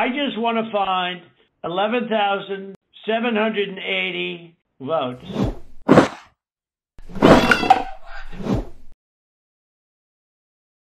I just want to find 11,780 votes.